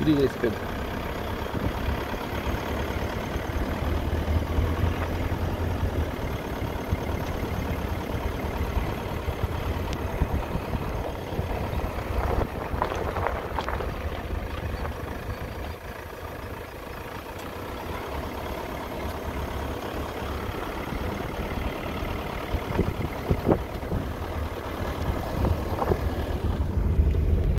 Three days ago.